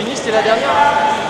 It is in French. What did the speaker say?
fini, c'était la dernière.